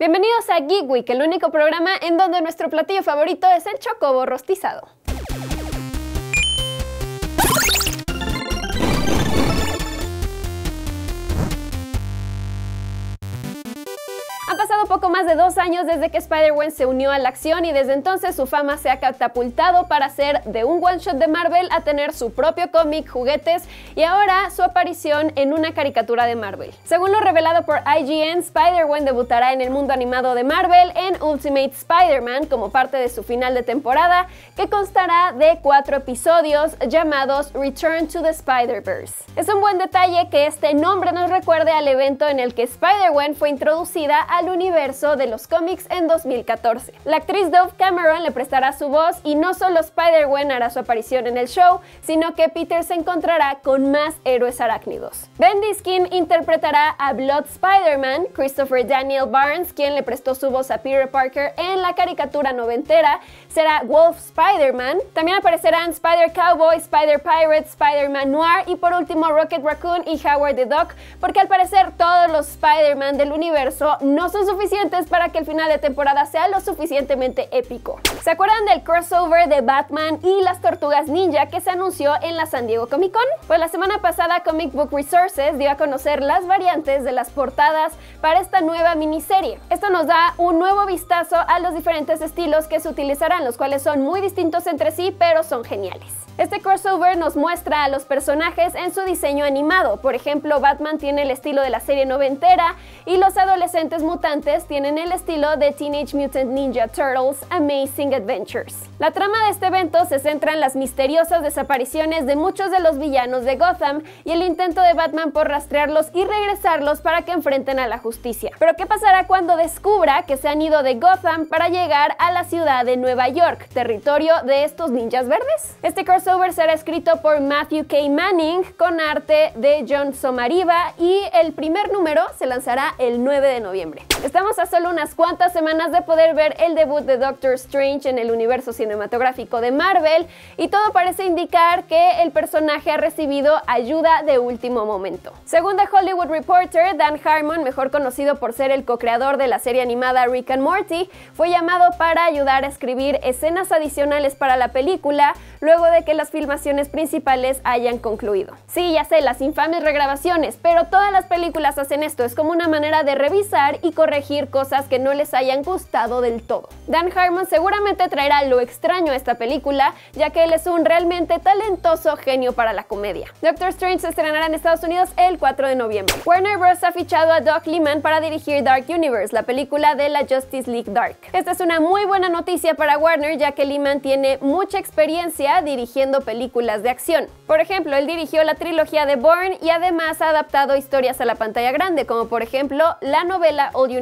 Bienvenidos a Geek Week, el único programa en donde nuestro platillo favorito es el chocobo rostizado. Pasado poco más de dos años desde que Spider-Man se unió a la acción y desde entonces su fama se ha catapultado para ser de un one-shot de Marvel a tener su propio cómic, juguetes y ahora su aparición en una caricatura de Marvel. Según lo revelado por IGN, Spider-Man debutará en el mundo animado de Marvel en Ultimate Spider-Man como parte de su final de temporada que constará de cuatro episodios llamados Return to the Spider-Verse. Es un buen detalle que este nombre nos recuerde al evento en el que Spider-Man fue introducida al universo de los cómics en 2014. La actriz Dove Cameron le prestará su voz y no solo Spider-Gwen hará su aparición en el show, sino que Peter se encontrará con más héroes arácnidos. Ben Diskin interpretará a Blood Spider-Man, Christopher Daniel Barnes, quien le prestó su voz a Peter Parker en la caricatura noventera, será Wolf Spider-Man. También aparecerán Spider Cowboy, Spider Pirate, Spider-Man Noir y por último Rocket Raccoon y Howard the Duck, porque al parecer todos los Spider-Man del universo no son suficientes para que el final de temporada sea lo suficientemente épico. ¿Se acuerdan del crossover de Batman y las Tortugas Ninja que se anunció en la San Diego Comic Con? Pues la semana pasada Comic Book Resources dio a conocer las variantes de las portadas para esta nueva miniserie. Esto nos da un nuevo vistazo a los diferentes estilos que se utilizarán, los cuales son muy distintos entre sí, pero son geniales. Este crossover nos muestra a los personajes en su diseño animado. Por ejemplo, Batman tiene el estilo de la serie noventera y los adolescentes mutantes tienen el estilo de Teenage Mutant Ninja Turtles Amazing Adventures. La trama de este evento se centra en las misteriosas desapariciones de muchos de los villanos de Gotham y el intento de Batman por rastrearlos y regresarlos para que enfrenten a la justicia. Pero ¿qué pasará cuando descubra que se han ido de Gotham para llegar a la ciudad de Nueva York, territorio de estos ninjas verdes? Este crossover será escrito por Matthew K. Manning con arte de John Somariva y el primer número se lanzará el 9 de noviembre. Estamos a solo unas cuantas semanas de poder ver el debut de Doctor Strange en el universo cinematográfico de Marvel y todo parece indicar que el personaje ha recibido ayuda de último momento. Según The Hollywood Reporter, Dan Harmon, mejor conocido por ser el co-creador de la serie animada Rick and Morty, fue llamado para ayudar a escribir escenas adicionales para la película luego de que las filmaciones principales hayan concluido. Sí, ya sé, las infames regrabaciones, pero todas las películas hacen esto, es como una manera de revisar y corregir cosas que no les hayan gustado del todo. Dan Harmon seguramente traerá lo extraño a esta película, ya que él es un realmente talentoso genio para la comedia. Doctor Strange se estrenará en Estados Unidos el 4 de noviembre. Warner Bros. ha fichado a Doug Liman para dirigir Dark Universe, la película de la Justice League Dark. Esta es una muy buena noticia para Warner, ya que Liman tiene mucha experiencia dirigiendo películas de acción. Por ejemplo, él dirigió la trilogía de Bourne y además ha adaptado historias a la pantalla grande, como por ejemplo la novela All You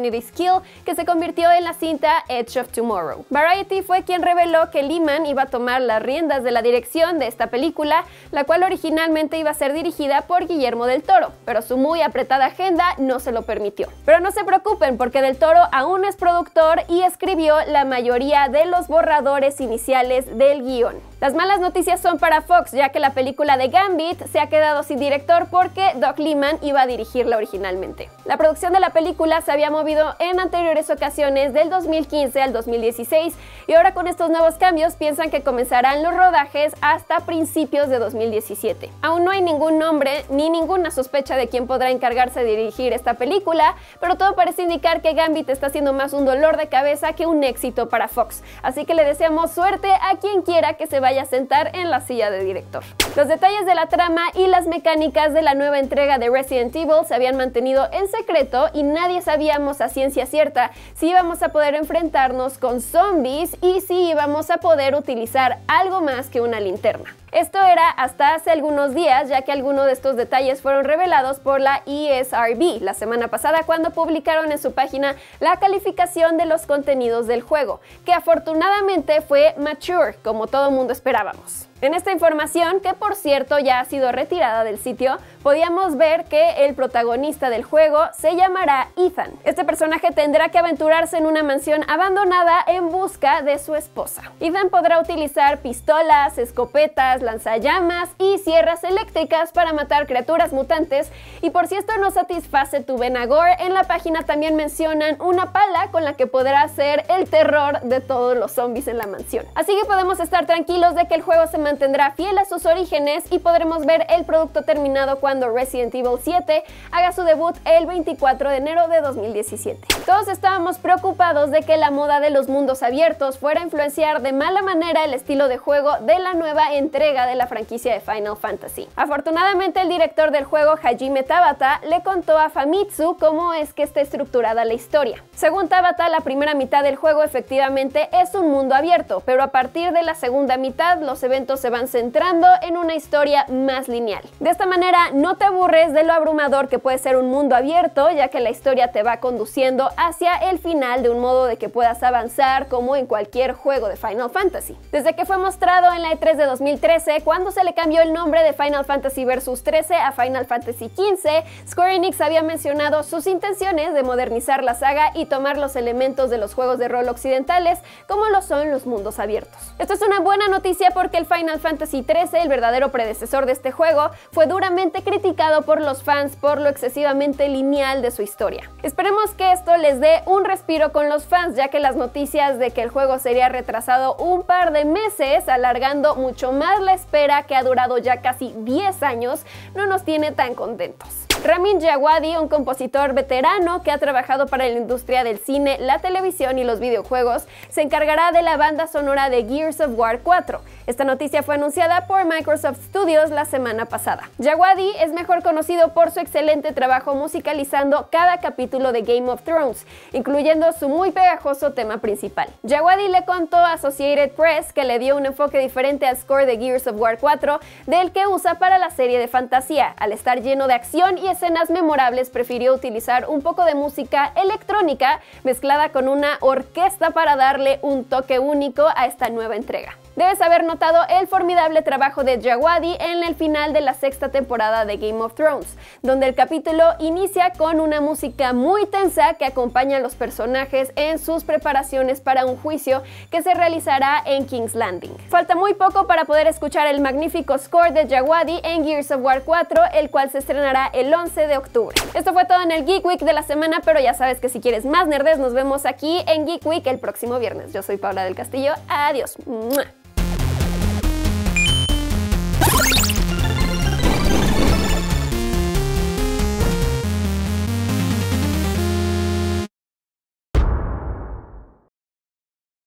Que se convirtió en la cinta Edge of Tomorrow. Variety fue quien reveló que Liman iba a tomar las riendas de la dirección de esta película, la cual originalmente iba a ser dirigida por Guillermo del Toro, pero su muy apretada agenda no se lo permitió. Pero no se preocupen, porque del Toro aún es productor y escribió la mayoría de los borradores iniciales del guion. Las malas noticias son para Fox, ya que la película de Gambit se ha quedado sin director porque Doc Liman iba a dirigirla originalmente. La producción de la película se había movido en anteriores ocasiones del 2015 al 2016 y ahora con estos nuevos cambios piensan que comenzarán los rodajes hasta principios de 2017. Aún no hay ningún nombre ni ninguna sospecha de quién podrá encargarse de dirigir esta película, pero todo parece indicar que Gambit está siendo más un dolor de cabeza que un éxito para Fox. Así que le deseamos suerte a quien quiera que se vaya vaya a sentar en la silla de director. Los detalles de la trama y las mecánicas de la nueva entrega de Resident Evil se habían mantenido en secreto y nadie sabíamos a ciencia cierta si íbamos a poder enfrentarnos con zombies y si íbamos a poder utilizar algo más que una linterna. Esto era hasta hace algunos días, ya que algunos de estos detalles fueron revelados por la ESRB la semana pasada cuando publicaron en su página la calificación de los contenidos del juego, que afortunadamente fue mature, como todo mundo esperábamos. En esta información, que por cierto ya ha sido retirada del sitio, podíamos ver que el protagonista del juego se llamará Ethan. Este personaje tendrá que aventurarse en una mansión abandonada en busca de su esposa. Ethan podrá utilizar pistolas, escopetas, lanzallamas y sierras eléctricas para matar criaturas mutantes y por si esto no satisface tu venagor, en la página también mencionan una pala con la que podrá hacer el terror de todos los zombies en la mansión. Así que podemos estar tranquilos de que el juego se mantendrá fiel a sus orígenes y podremos ver el producto terminado cuando Resident Evil 7 haga su debut el 24 de enero de 2017. Todos estábamos preocupados de que la moda de los mundos abiertos fuera a influenciar de mala manera el estilo de juego de la nueva entrega de la franquicia de Final Fantasy. Afortunadamente el director del juego Hajime Tabata le contó a Famitsu cómo es que está estructurada la historia. Según Tabata, la primera mitad del juego efectivamente es un mundo abierto, pero a partir de la segunda mitad los eventos se van centrando en una historia más lineal. De esta manera no te aburres de lo abrumador que puede ser un mundo abierto, ya que la historia te va conduciendo hacia el final de un modo de que puedas avanzar como en cualquier juego de Final Fantasy. Desde que fue mostrado en la E3 de 2013, cuando se le cambió el nombre de Final Fantasy Vs 13 a Final Fantasy XV, Square Enix había mencionado sus intenciones de modernizar la saga y tomar los elementos de los juegos de rol occidentales como lo son los mundos abiertos. Esto es una buena noticia porque el Final Fantasy XIII, el verdadero predecesor de este juego, fue duramente criticado por los fans por lo excesivamente lineal de su historia. Esperemos que esto les dé un respiro con los fans, ya que las noticias de que el juego sería retrasado un par de meses, alargando mucho más la espera que ha durado ya casi 10 años, no nos tiene tan contentos. Ramin Djawadi, un compositor veterano que ha trabajado para la industria del cine, la televisión y los videojuegos, se encargará de la banda sonora de Gears of War 4. Esta noticia fue anunciada por Microsoft Studios la semana pasada. Djawadi es mejor conocido por su excelente trabajo musicalizando cada capítulo de Game of Thrones, incluyendo su muy pegajoso tema principal. Djawadi le contó a Associated Press que le dio un enfoque diferente al score de Gears of War 4 del que usa para la serie de fantasía, al estar lleno de acción y escenas memorables prefirió utilizar un poco de música electrónica mezclada con una orquesta para darle un toque único a esta nueva entrega. Debes haber el formidable trabajo de Jawadi en el final de la sexta temporada de Game of Thrones, donde el capítulo inicia con una música muy tensa que acompaña a los personajes en sus preparaciones para un juicio que se realizará en King's Landing. Falta muy poco para poder escuchar el magnífico score de Jawadi en Gears of War 4, el cual se estrenará el 11 de octubre. Esto fue todo en el Geek Week de la semana, pero ya sabes que si quieres más nerdes nos vemos aquí en Geek Week el próximo viernes. Yo soy Paula del Castillo. Adiós.